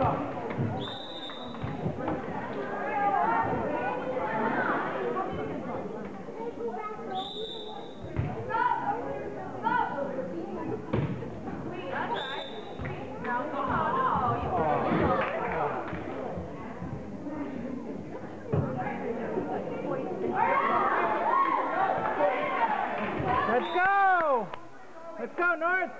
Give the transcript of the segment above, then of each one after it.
Let's go! Let's go, North!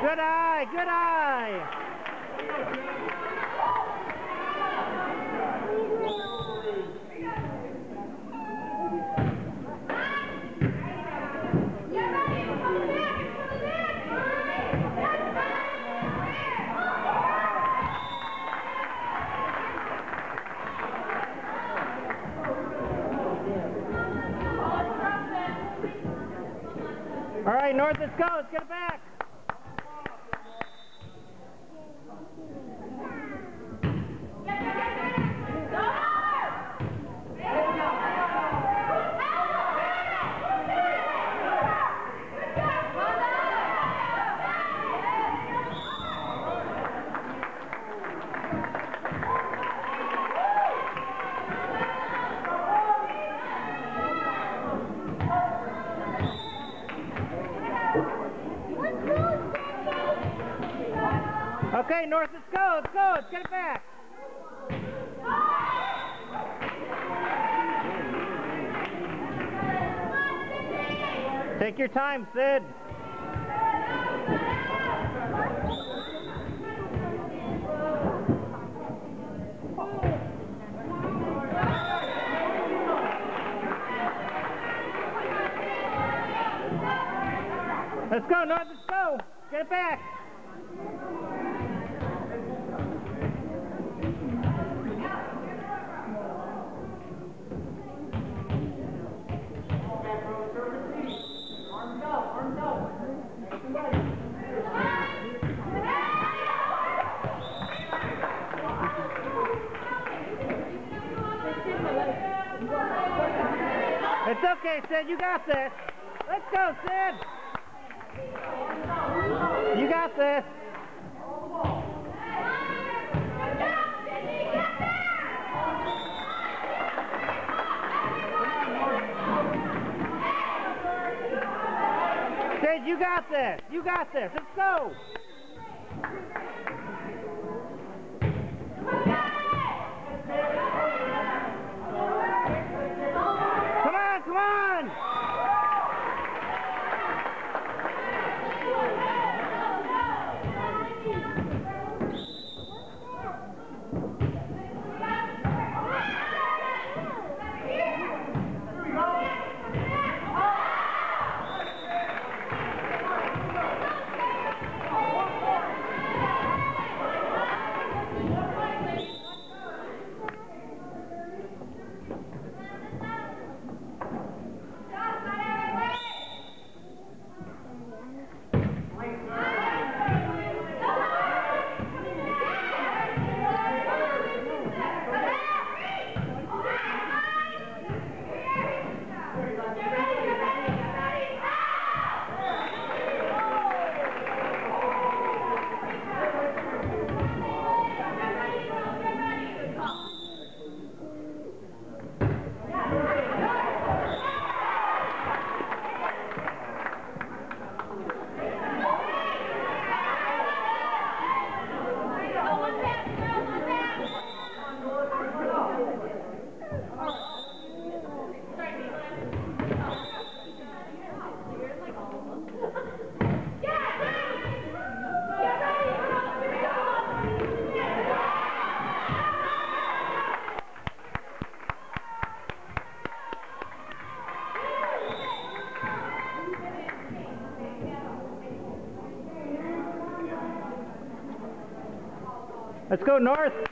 Good eye, good eye. All right, North, let's go. Let's get it back. Okay, North, let's go. Let's go. Let's get it back. Take your time, Sid. Let's go, North, let's go. Get it back. It's okay, Sid. You got this. Let's go, Sid. You got this. Sid, you got this. You got this. Let's go. Let's go north.